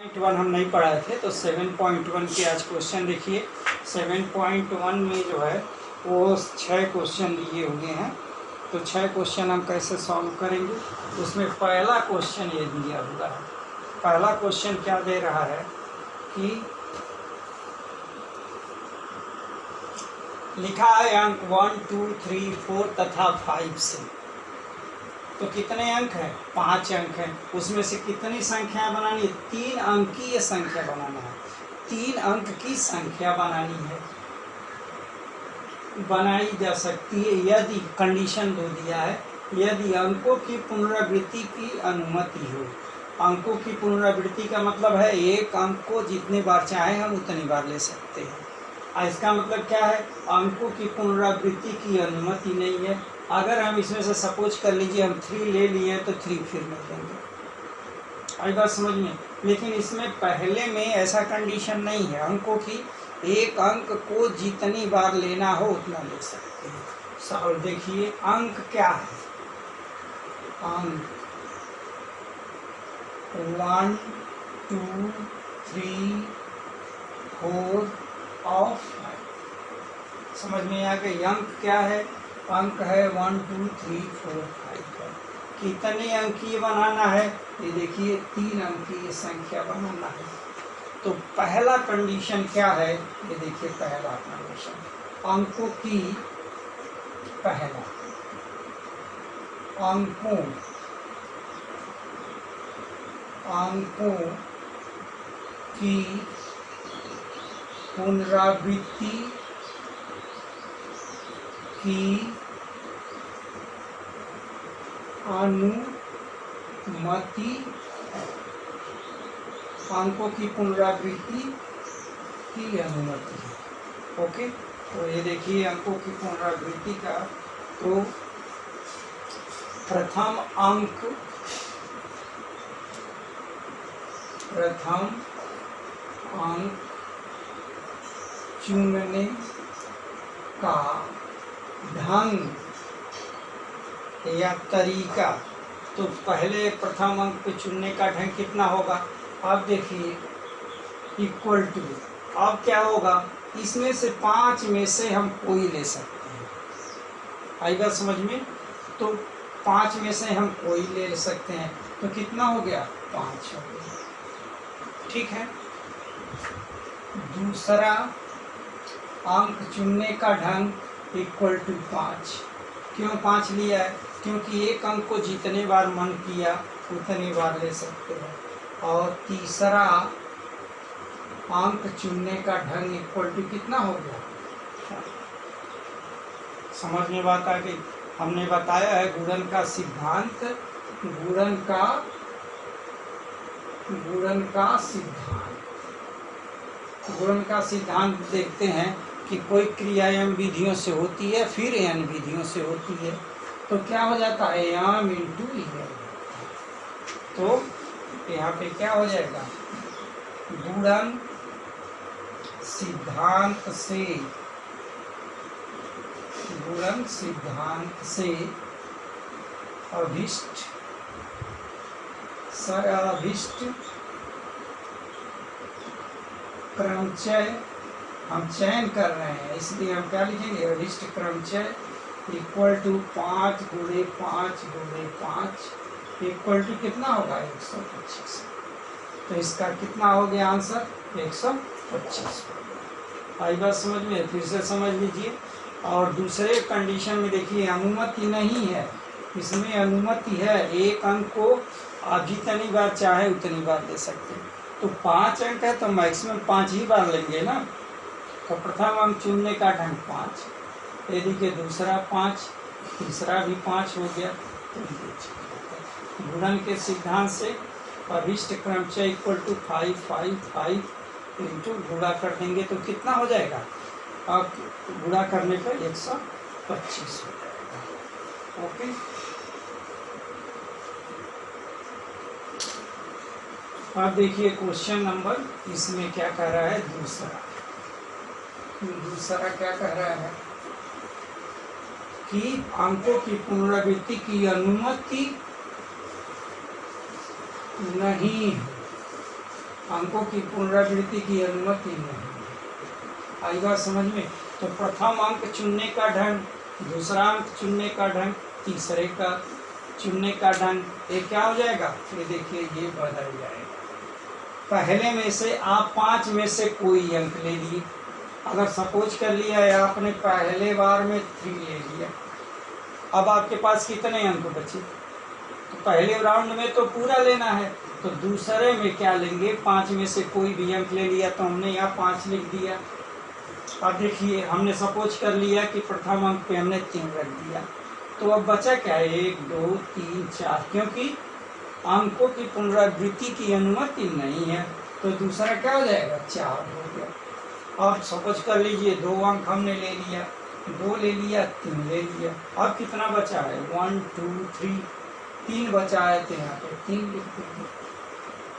Point one हम नहीं पढ़ाए थे तो सेवन पॉइंट वन के आज क्वेश्चन देखिए। सेवन पॉइंट वन में जो है, वो छः क्वेश्चन दिए हुए हैं। तो छः क्वेश्चन हम कैसे सॉल्व करेंगे? उसमें पहला क्वेश्चन ये दिया हुआ है। पहला क्वेश्चन क्या दे रहा है कि लिखा है अंक वन टू थ्री फोर तथा फाइव से। तो कितने अंक हैं? पाँच अंक हैं। उसमें से कितनी संख्या बनानी? है तीन अंक अंकीय संख्या बनाना है। तीन अंक की संख्या बनानी है। बनाई जा सकती है यदि कंडीशन दो दिया है। यदि अंकों की पुनरावृत्ति की अनुमति हो। अंकों की पुनरावृत्ति का मतलब है एक अंक को जितने बार चाहे हम उतनी बार ले सकते हैं। इसका मतलब क्या है? अंकों की पुनरावृत्ति की अनुमति नहीं है। अगर हम इसमें से सपोज़ कर लीजिए, हम थ्री ले लिए तो थ्री फिर मिल लेंगे आई बात समझ में? लेकिन इसमें पहले में ऐसा कंडीशन नहीं है। अंकों की एक अंक को जितनी बार लेना हो, उतना ले सकते हैं। सवाल देखिए, अंक क्या है? अंक वन टू थ्री फोर और फाइव समझ में आ गई अंक क्या है? अंक है one two three four five कितने अंकीय बनाना है? ये देखिए, तीन अंकीय संख्या बनाना है। तो पहला कंडीशन क्या है? ये देखिए, पहला कंडीशन अंकों की पहला। अंकों। अंकों की पुनरावृत्ति की अनुमति अंकों की पुनरावृत्ति की अनुमति ओके? तो ये देखिए अंकों की पुनरावृत्ति का तो प्रथम अंक प्रथम अंक चुनने का ढंग या तरीका तो पहले प्रथम अंक पे चुनने का ढंग कितना होगा? अब देखिए इक्वल टू अब क्या होगा? इसमें से पाँच में से हम कोई ले सकते हैं। आई बात समझ में? तो पाँच में से हम कोई ले सकते हैं। तो कितना हो गया? पाँच हो गया। ठीक है? दूसरा अंक चुनने का ढंग इक्वल टू पाँच। क्यों पाँच लिया है? क्योंकि एक अंक को जितने बार मन किया, उतनी बार ले सकते हैं। और तीसरा, अंक चुनने का ढंग इक्वल टू कितना हो गया? समझ में बात आ गई? हमने बताया है गुणन का सिद्धांत, गुणन का गुणन का सिद्धांत। गुणन का सिद्धांत देखते हैं। कि कोई क्रिया एम विधियों से होती है, फिर एन विधियों से होती है तो क्या हो जाता है? एम इंटू तो यहाँ पे क्या हो जाएगा? गुणन सिद्धांत से, गुणन सिद्धांत से अभिष्ट अभिष्ट क्रमचय हम चयन कर रहे हैं, इसलिए हम क्या लिखेंगे? अभिष्ट क्रमचय इक्वल टू पाँच गुणे पाँच गुणे पाँच इक्वल टू कितना होगा? एक सौ पच्चीस। तो इसका कितना हो गया आंसर? एक सौ पच्चीस। आई बात समझ में, फिर से समझ लीजिए। और दूसरे कंडीशन में देखिए, अनुमति नहीं है। इसमें अनुमति है, एक अंक को आप जितनी बार चाहे उतनी बार दे सकते हैं। तो पाँच अंक है तो मैक्सिमम पाँच ही बार लेंगे ना? तो प्रथम अंक चुनने का ढंग पाँच। यदि के दूसरा पाँच, तीसरा भी पाँच हो गया। तो गुणन के सिद्धांत से अभिष्ट क्रमचय equal to five five five into गुणा कर देंगे तो कितना हो जाएगा? अब गुड़ा करने पर एक सौ पच्चीस हो जाएगा। ओके? अब देखिए क्वेश्चन नंबर, इसमें क्या कह रहा है? दूसरा। दूसरा क्या कह रहा है? कि अंकों की पुनरावृत्ति की अनुमति नहीं अंकों की पुनरावृत्ति की अनुमति नहीं आई बात समझ में? तो प्रथम अंक चुनने का ढंग, दूसरा अंक चुनने का ढंग, तीसरे का चुनने का ढंग, ये क्या हो जाएगा? ये देखिए, ये बदल जाएगा। पहले में से आप पाँच में से कोई अंक ले लिए। अगर सपोज़ कर लिया है, आपने पहले बार में थ्री ले लिया। अब आपके पास कितने अंक बचे? तो पहले राउंड में तो पूरा लेना है तो दूसरे में क्या लेंगे? पाँच में से कोई भी अंक ले लिया तो हमने यहाँ पाँच लिख दिया। अब देखिए, हमने सपोज़ कर लिया कि प्रथम अंक पे हमने तीन रख दिया। तो अब बचा क्या है? एक, दो, तीन, चार, क्योंकि अंकों की पुनरावृत्ति की अनुमति नहीं है तो दूसरा क्या हो जाएगा? चार हो गया। अब सपोज़ कर लीजिए, दो अंक हमने ले लिया, दो ले लिया, तीन ले लिया। अब कितना बचा है? वन टू थ्री तीन बचा है तो यहाँ पे तीन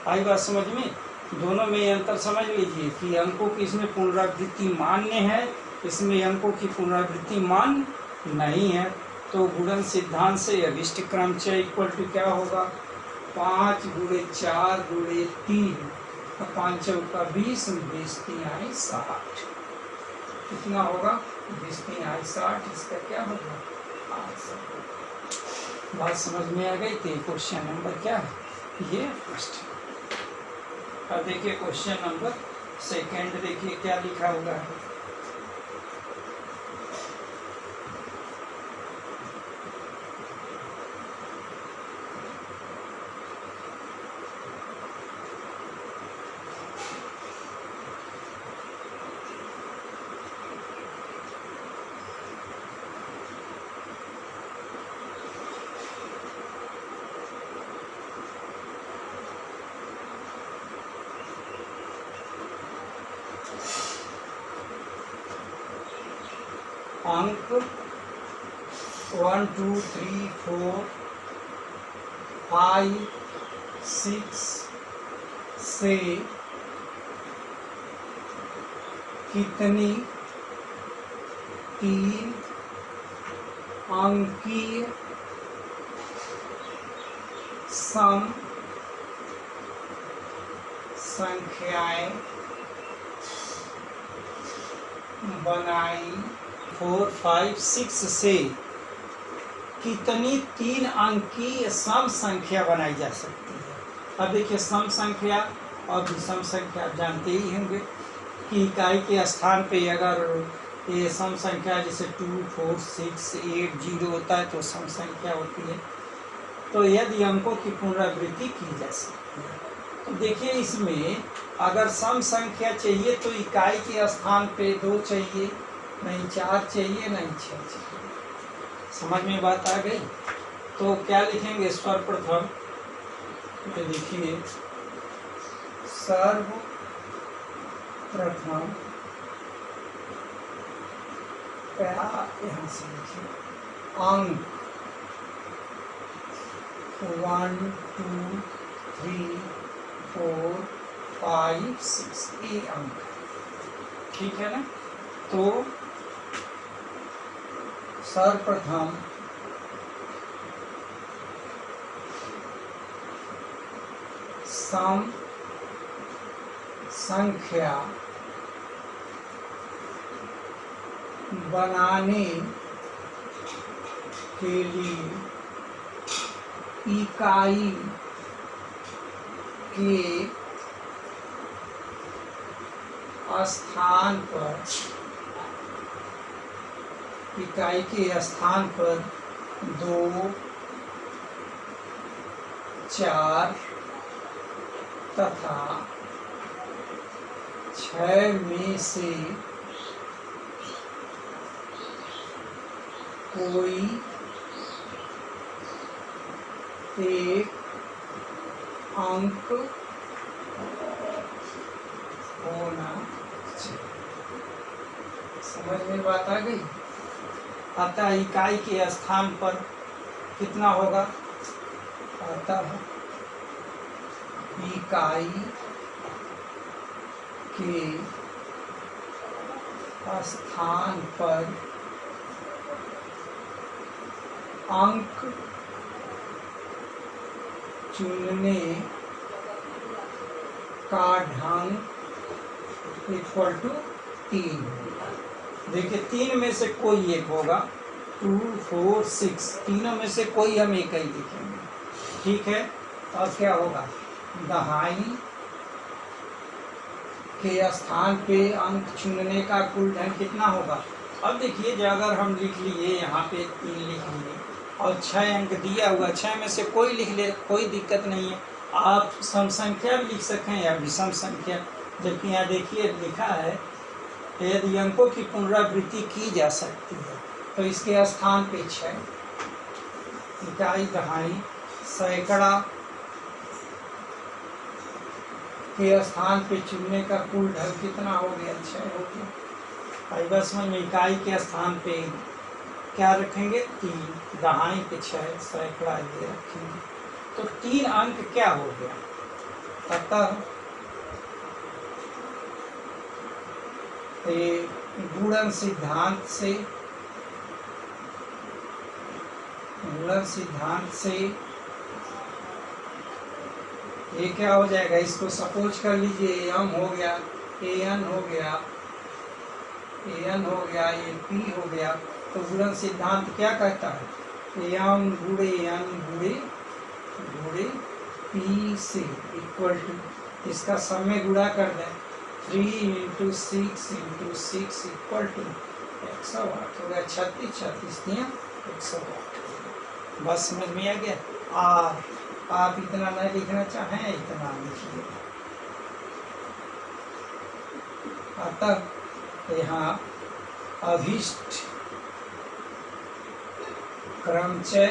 आई बात समझ में? दोनों में अंतर समझ लीजिए कि अंकों की इसमें पुनरावृत्ति मान्य है, इसमें अंकों की पुनरावृत्ति मान्य नहीं है तो गुणन सिद्धांत से अभिष्ट क्रम च इक्वल टू क्या होगा? पाँच गुड़े चार गुड़े तीन। पाँच चौका बीस बीस तीन आई साठ। कितना होगा? बीस तीन आई साठ, इसका क्या होगा? बात समझ में आ गई? थी क्वेश्चन नंबर क्या है? ये फ़र्स्ट अब देखिए क्वेश्चन नंबर सेकंड देखिए क्या लिखा हुआ है। अंक one two three four five six से कितनी? तीन अंकीय सम संख्याएँ बनाई फोर, फाइव, सिक्स से कितनी तीन अंक की सम संख्या बनाई जा सकती है? अब देखिए, सम संख्या और विषम संख्या आप जानते ही होंगे कि इकाई के स्थान पे अगर ये सम संख्या जैसे two four six eight zero होता है तो सम संख्या होती है। तो यदि अंकों की पुनरावृत्ति की जा सकती है तो देखिए इसमें अगर सम संख्या चाहिए तो इकाई के स्थान पे दो चाहिए। नहीं, चार चाहिए, नहीं छः चाहिए। समझ में बात आ गई? तो क्या लिखेंगे? सर्वप्रथम तो देखिए। सर्व प्रथम क्या यहाँ से लिखिए। अंक one two three four five six ए अंक ठीक है ना? तो सर्वप्रथम सम संख्या बनाने के लिए इकाई के स्थान पर इकाई के स्थान पर दो, चार तथा छ में से कोई एक अंक होना चाहिए। समझ में बात आ गई? अतः इकाई के स्थान पर कितना होगा? अतः इकाई के स्थान पर अंक चुनने का ढंग इक्वल टू तीन। देखिए, तीन में से कोई एक होगा। टू, फोर, सिक्स, तीनों में से कोई हम एक ही लिखेंगे ठीक है? और क्या होगा? दहाई के स्थान पे अंक चुनने का कुल ढंग कितना होगा? अब देखिए अगर हम लिख लिए, यहाँ पे तीन लिख लिए, और छः अंक दिया हुआ छः में से कोई लिख ले, कोई दिक्कत नहीं है। आप सम संख्या भी लिख सकें या विषम संख्या। जबकि यहाँ देखिए, लिखा है यदि अंकों की पुनरावृत्ति की जा सकती है तो इसके स्थान पे छः इकाई दहाई सैकड़ा के स्थान पे चुनने का कुल ढल कितना हो गया? छः हो गया। आई बस में इकाई के स्थान पे क्या रखेंगे? तीन। दहाई पे छः सैकड़ा ये रखेंगे। तो तीन अंक क्या हो गया? अतः गुणन सिद्धांत से, गुणन सिद्धांत से ये क्या हो जाएगा? इसको सपोज़ कर लीजिए एम हो गया, ए एन हो गया, ए एन हो गया ए पी हो गया तो गुणन सिद्धांत क्या कहता है? एम गुड़े एन गुड़े गुड़े पी से, इक्वल टू, इसका में गुड़ा कर दें। Three into six into six equal to एक सौ आठ हो गया छत्तीस छत्तीस दिया एक सौ आठ बस समझ में आ गया? आर आप इतना नहीं लिखना चाहें, इतना लिखिए। अतः यहाँ अभिष्ट क्रमचय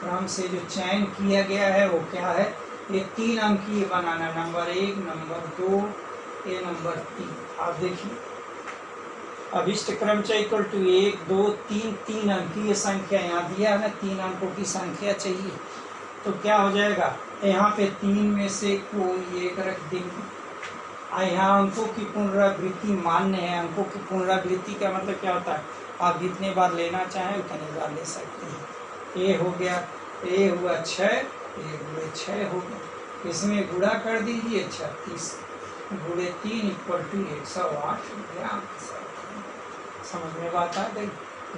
क्रम से जो चयन किया गया है, वो क्या है? ये तीन अंकीय बनाना नंबर एक, नंबर दो, ये नंबर तीन। आप देखिए। अभिष्ट क्रम इक्वल टू एक, दो, तीन तीन अंकीय संख्या यहाँ दिया है तीन अंकों की संख्या चाहिए। तो क्या हो जाएगा? यहाँ पे तीन में से कोई एक रख देंगे। यहाँ अंकों की पुनरावृत्ति मान्य है। अंकों की पुनरावृत्ति का मतलब क्या होता है? आप जितने बार लेना चाहें, उतने बार ले सकते हैं। ए हो गया, ए हुआ छः ए हुए छः हो गया इसमें गुड़ा कर दीजिए, छत्तीस। गुड़े तीन इक्वल टू एक सौ आठ गया समझ में बात आ गई।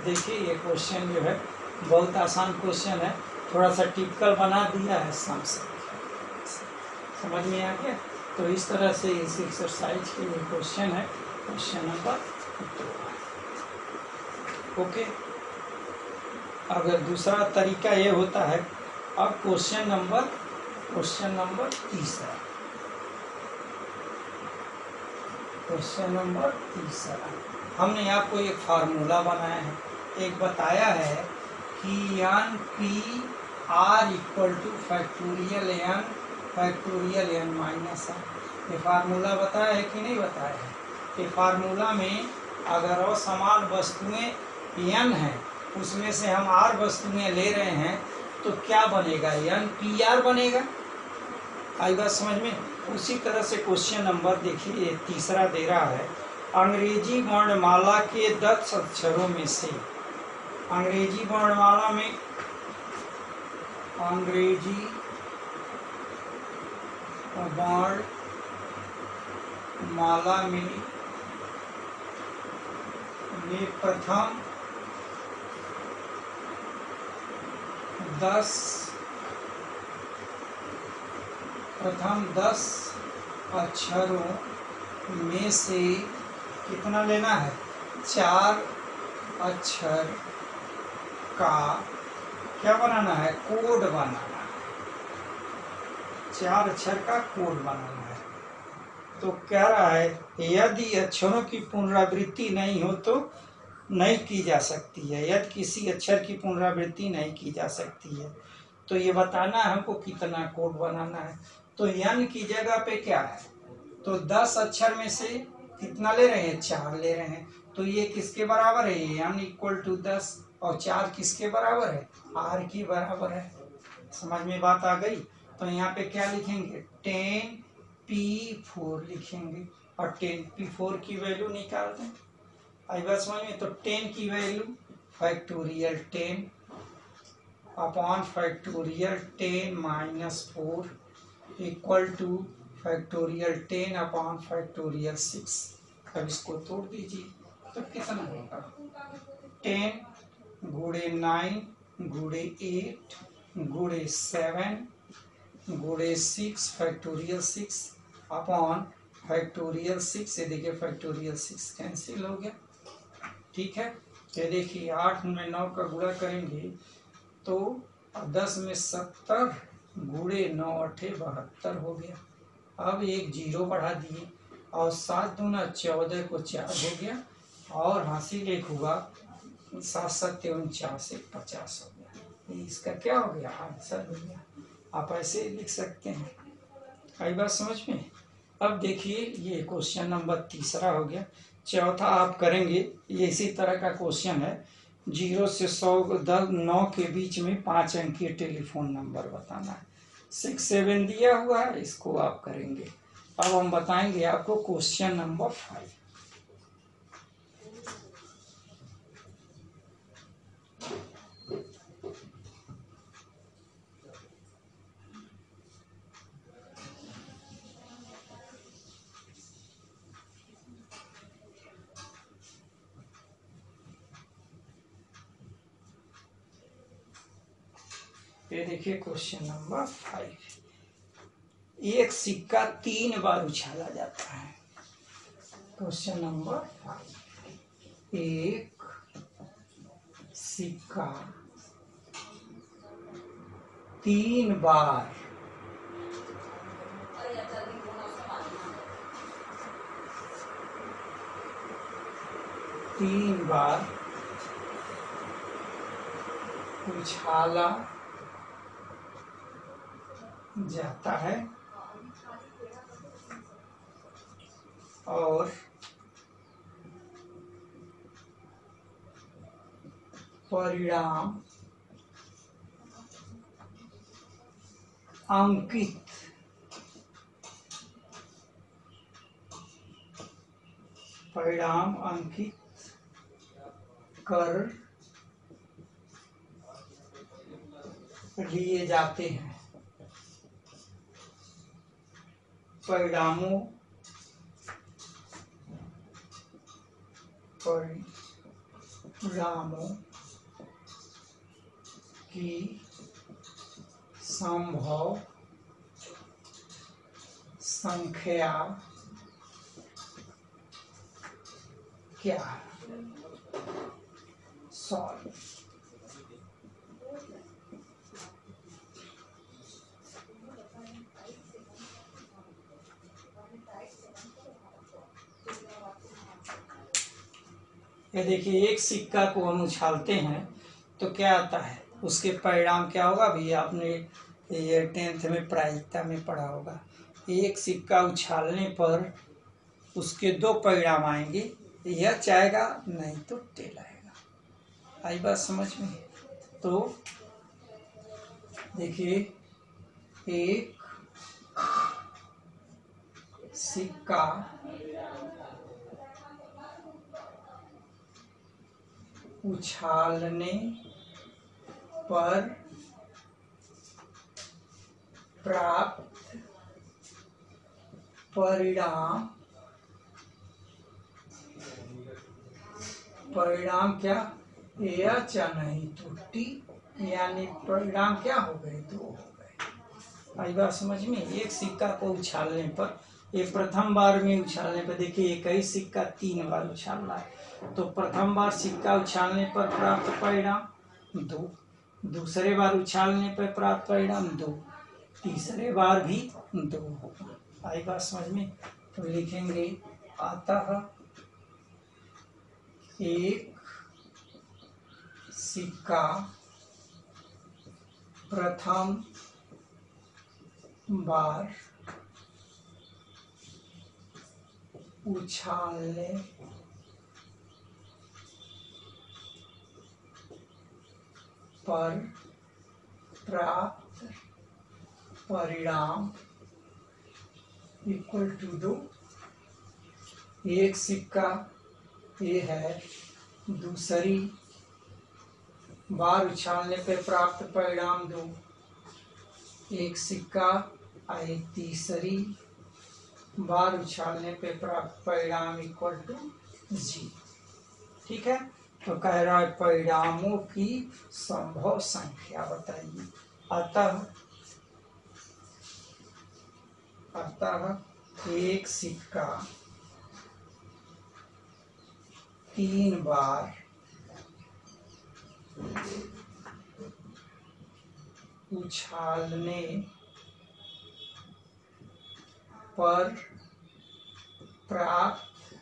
देखिए, ये क्वेश्चन जो है, बहुत आसान क्वेश्चन है। थोड़ा सा टिपिकल बना दिया है सम समझ में आ गया? तो इस तरह से इस एक्सरसाइज के लिए क्वेश्चन है। क्वेश्चन नंबर दो। ओके अगर दूसरा तरीका ये होता है अब क्वेश्चन नंबर क्वेश्चन नंबर तीसरा। क्वेश्चन नंबर तीसरा। हमने आपको एक फार्मूला बनाया है। एक बताया है कि N P R equal to factorial N factorial N minus N ये फार्मूला बताया है कि नहीं बताया है? ये फार्मूला में अगर असमान वस्तुएँ एन है, उसमें से हम आर वस्तुएँ ले रहे हैं तो क्या बनेगा? एन पी आर बनेगा? आई बात समझ में? उसी तरह से क्वेश्चन नंबर देखिए तीसरा दे रहा है। अंग्रेज़ी वर्णमाला के दस अक्षरों में से। अंग्रेज़ी वर्णमाला में अंग्रेज़ी वर्णमाला में में प्रथम दस, प्रथम दस अक्षरों में से कितना लेना है? चार अक्षर का क्या बनाना है? कोड बनाना है। चार अक्षर का कोड बनाना है। तो कह रहा है, यदि अक्षरों की पुनरावृत्ति नहीं हो तो नहीं की जा सकती है यदि किसी अक्षर की पुनरावृत्ति नहीं की जा सकती है। तो ये बताना हमको कितना कोड बनाना है। तो यन की जगह पे क्या है? तो दस अक्षर में से कितना ले रहे हैं? चार ले रहे हैं। तो ये किसके बराबर है? यन इक्वल टू दस और चार किसके बराबर है? आर की बराबर है। समझ में बात आ गई? तो यहाँ पे क्या लिखेंगे? टेन पी फोर लिखेंगे। और टेन पी फोर की वैल्यू निकाल दें। आई बात समझ में तो टेन की value factorial ten upon factorial ten minus four equal to factorial ten upon factorial six अब इसको तोड़ दीजिए। तो कितना होगा? टेन गुड़े नाइन गुड़े एट गुड़े सेवन गुड़े six factorial six upon factorial six ये देखिए फैक्टोरियल सिक्स कैंसिल हो गया। ठीक है? ये देखिए, आठ में नौ का गुड़ा करेंगे तो दस में सत्तर गुड़े नौ अठे बहत्तर हो गया। अब एक ज़ीरो बढ़ा दिए और सात दूना चौदह को चार हो गया और हासिल एक हुआ सात सत्य उनचास एक पचास हो गया। इसका क्या हो गया? आंसर हो गया। आप ऐसे लिख सकते हैं। कई बात समझ में? अब देखिए, ये क्वेश्चन नंबर तीसरा हो गया। चौथा आप करेंगे, ये इसी तरह का क्वेश्चन है। ज़ीरो से सौ दस, नौ के बीच में पाँच अंक के टेलीफोन नंबर बताना है। सिक्स सेवन दिया हुआ है, इसको आप करेंगे। अब हम बताएँगे आपको क्वेश्चन नंबर फाइव देखिए क्वेश्चन नंबर फाइव एक सिक्का तीन बार उछाला जाता है। क्वेश्चन नंबर फाइव एक सिक्का तीन बार तीन बार उछाला जाता है और परिणाम अंकित परिणाम अंकित कर लिए जाते हैं। परिणामों परिणामों की संभव संख्या क्या है? सॉल्व ये देखिए, एक सिक्का को हम उछालते हैं तो क्या आता है? उसके परिणाम क्या होगा? भैया आपने ये टेंथ में प्रायिकता में पढ़ा होगा। एक सिक्का उछालने पर उसके दो परिणाम आएँगे। यह चाहेगा, नहीं तो टेल आएगा आई बात समझ में? तो देखिए, एक सिक्का उछालने पर प्राप्त परिणाम परिणाम क्या? या नहीं, त्रुटि, यानी परिणाम क्या हो गए? दो हो गए। आई बात समझ में? एक सिक्का को उछालने पर ये प्रथम बार में उछालने पर देखिए ही सिक्का, तीन बार उछाल रहा है। तो प्रथम बार सिक्का उछालने पर प्राप्त परिणाम दो। दूसरे बार उछालने पर प्राप्त परिणाम दो। तीसरे बार भी दो। आई बात समझ में? तो लिखेंगे, अतः एक सिक्का प्रथम बार उछालने। पर प्राप्त परिणाम इक्वल टू दो। एक सिक्का ये है, दूसरी बार उछालने पर प्राप्त परिणाम दो। एक सिक्का आई तीसरी। बार उछालने पे प्राप्त परिणाम इक्वल टू जी ठीक है? तो कह रहा है परिणामों की संभव संख्या बताइए। अतः अतः एक सिक्का तीन बार उछालने पर प्राप्त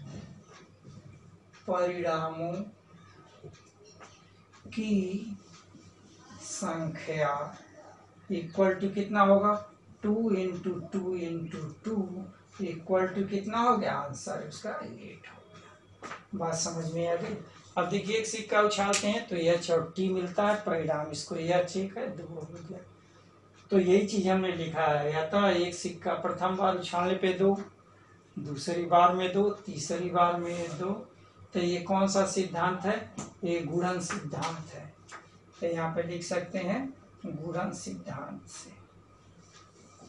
परिणामों की संख्या इक्वल टू कितना होगा? Two into two into two equal to कितना हो गया? आंसर उसका एट हो गया। बात समझ में आ गई? अब देखिए एक सिक्का उछालते हैं तो यह चौटी मिलता है, परिणाम इसको यह चेक है, दो हो गया। तो यही चीज़ हमने लिखा है। या तो एक सिक्का प्रथम बार उछालने पे दो, दूसरी बार में दो, तीसरी बार में दो। तो ये कौन सा सिद्धांत है? ये गुणन सिद्धांत है। तो यहाँ पे लिख सकते हैं गुणन सिद्धांत से।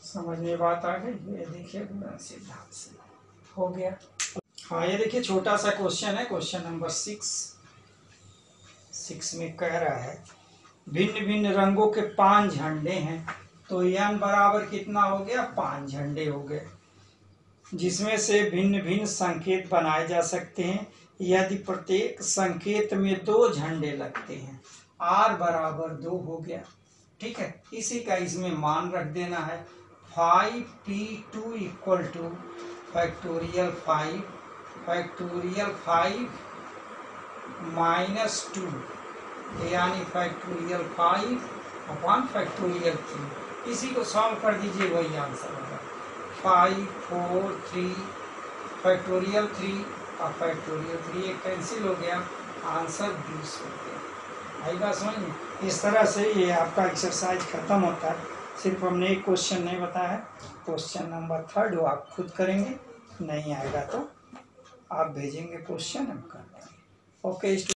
समझ में बात आ गई? ये देखिए गुणन सिद्धांत से। हो गया। हाँ ये देखिए, छोटा सा क्वेश्चन है क्वेश्चन नंबर सिक्स सिक्स में कह रहा है भिन्न भिन्न रंगों के पाँच झंडे हैं। तो एन बराबर कितना हो गया? पाँच झंडे हो गए। जिसमें से भिन्न भिन्न संकेत बनाए जा सकते हैं। यदि प्रत्येक संकेत में दो झंडे लगते हैं आर बराबर दो हो गया। ठीक है? इसी का इसमें मान रख देना है। Five P two equal to factorial five. Factorial five minus two, यानी factorial five upon factorial three. इसी को सॉल्व कर दीजिए वही आंसर होगा। Five four three factorial three और फैक्टोरियल थ्री एक कैंसिल हो गया, आंसर बीस हो गया। आई बात समझ में? इस तरह से ये आपका एक्सरसाइज खत्म होता है। सिर्फ़ हमने एक क्वेश्चन नहीं बताया क्वेश्चन नंबर थर्ड वो आप खुद करेंगे, नहीं आएगा तो आप भेजेंगे क्वेश्चन हम कर देंगे। ओके